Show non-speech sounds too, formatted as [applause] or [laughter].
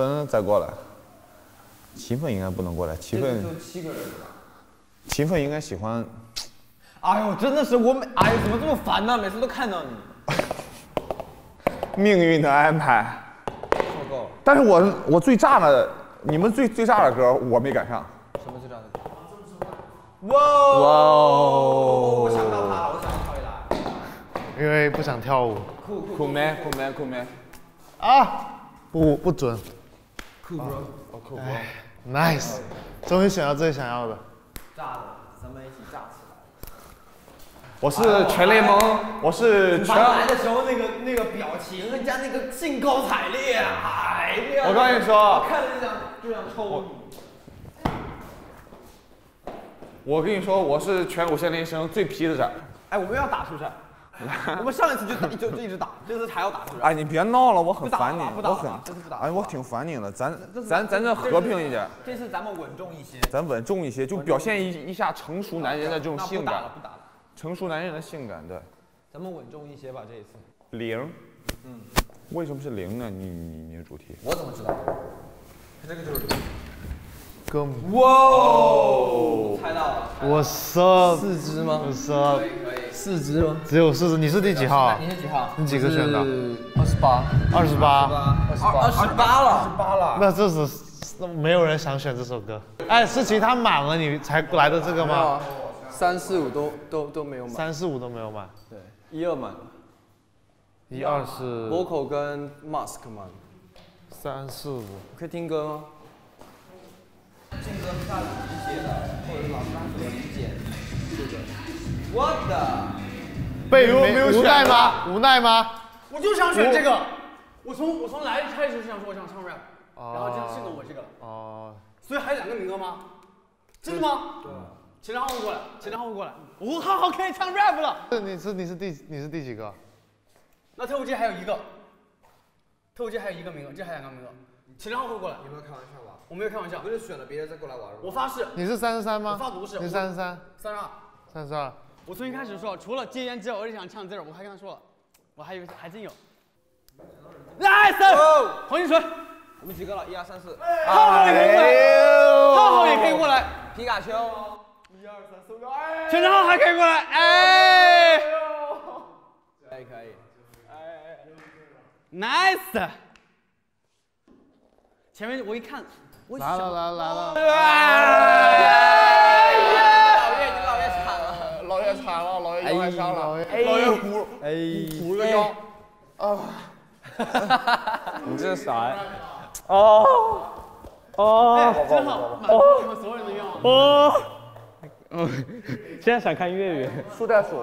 生再过来。勤奋应该不能过来，七分七个人。七分应该喜欢。哎呦，真的是我每哎呦，怎么这么烦呢？每次都看到你。[laughs] 命运的安排。但是我我最炸的，你们最最炸的歌我没赶上。什么最炸的歌？哇哇哦！我想到他了，我想跳一来。因为不想跳舞。酷酷酷 man 酷 man 酷 man。啊！不不准。酷 bro。哦酷 bro。Nice，终于选到自己想要的。炸了，咱们一起炸起来。我是全联盟，我是全。来的时候那个那个表情，人家那个兴高采烈，哎呀！我跟你说，看了就想就想抽你。我跟你说，我是全国限定生最皮的仔。哎，我们要打是不是？[laughs] 我们上一次就就就一直打，这次还要打是不是？哎，你别闹了，我很烦你，我很，这次不打。哎，我挺烦你的，咱咱咱这和平一点。这次咱们稳重一些。咱稳重一些，就表现一一下成熟男人的这种性感。不打了，不打了。成熟男人的性感，对。咱们稳重一些吧，这一次。零。嗯。为什么是零呢？你你你的主题。我怎么知道？这个就是。哥。哇！猜到了。我射四只吗？我。四只吗？只有四只。你是第几号？你是几号？你几个选的？二十八。二十八。二十八。二十八了。二十八了。那这是没有人想选这首歌。哎，是其他满了你才来的这个吗？三四五都都都没有满，三四五都没有满。对，一二满，一二是 vocal 跟 mask 满，三四五可以听歌吗？听歌不太理解的，或者是老师他怎么理解这个？What the？被无奈吗？无奈吗？我就想选这个，我从我从来开始就想说我想唱 rap，然后就剩了我这个了。哦。所以还有两个名额吗？真的吗？对。其他号过来，其他号过来，五号好可以唱 rap 了。你是你是第你是第几个？那特务机还有一个，特务机还有一个名额，这还有两个名额。其他号会过来。你没有开玩笑吧？我没有开玩笑。不是选了别的再过来玩我发誓。你是三十三吗？我发毒誓。你三十三。三十二。三十二。我从一开始说，除了戒烟之外，我就想唱这儿。我还跟他说了，我还以为还真有。Nice，黄金锤。我们几个了？一二三四。浩浩也可以过来。浩浩也可以过来。皮卡丘。全浩还可以过来，哎，可以可以，哎，nice，前面我一看，来了来了来了，老岳你老岳惨了，老岳惨了，老岳腰外伤了，老岳骨，哎，骨个腰，啊，你这是啥 [laughs] 呀？哦，哦，真好，满足我们所有人的愿望。哦。嗯，现在想看粤语。树袋鼠。